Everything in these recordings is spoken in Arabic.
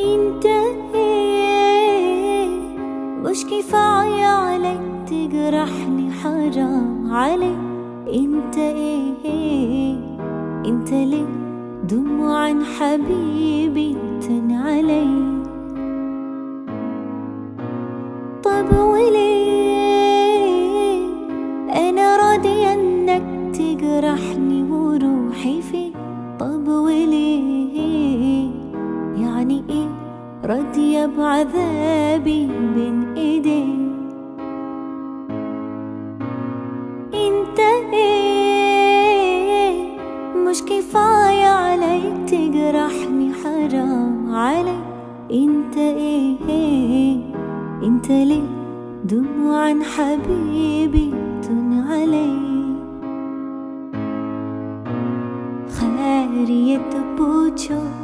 انت إيه مش كفاية عليك تجرحني حرام عليك. انت إيه انت ليه دموع حبيبي تنعلي طب وليه؟ أنا راضية إنك تجرحني رضي بعذابي بين ايديك انت إيه مش كفاية عليك تجرحني حرام عليك. انت إيه, انت ليه دموع عن حبيبي تن عليك خارية بوچو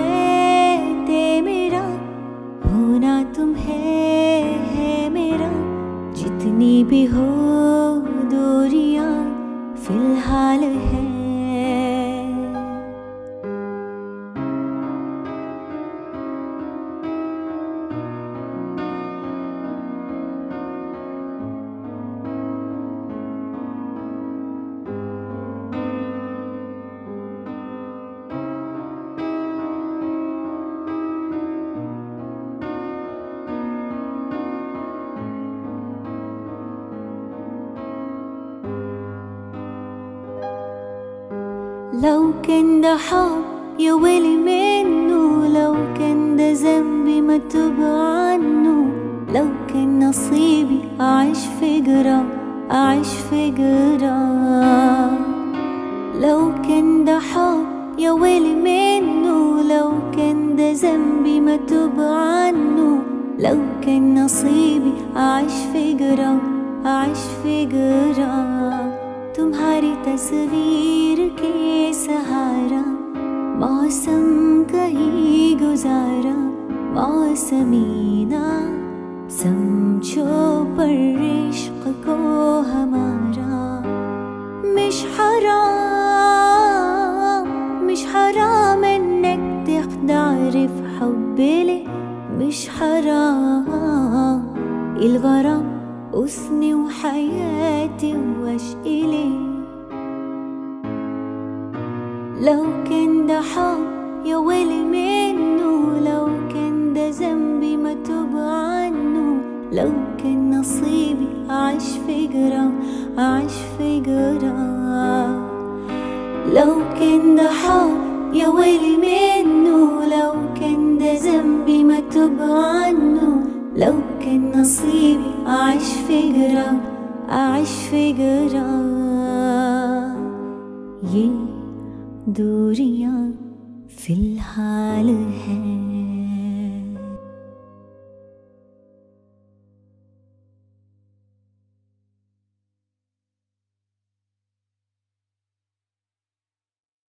भी हो दूरियाँ फ़िलहाल है। لو كان ده حب يا ويلي منه لو كان ده ذنبي ما توب عنه لو كان نصيبي أعيش في جرا أعيش في جرا لو كان ده حب يا ويلي منه لو كان ده ذنبي ما توب عنه لو كان نصيبي أعيش في جرا أعيش في جرا तुम्हारी तस्वीर के सहारा मौसम कहीं गुजारा मौसमीना समझो पर इश्क को हमारा مش حرام مش حرام انك تعرف حبي ليه مش حرام الغرام أسني وحياتي وعشقي ليه لو كان ده حب يا ويلي منه لو كان ده ذنبي ما توب عنه. لو كان نصيبي أعيش في جرا أعيش في جرا لو كان ده حب يا ويلي منه لو كان ده ذنبي ما توب عنه. لو كان نصيبي أعيش في جرا أعيش في جرا ये दूरियां फिलहाल है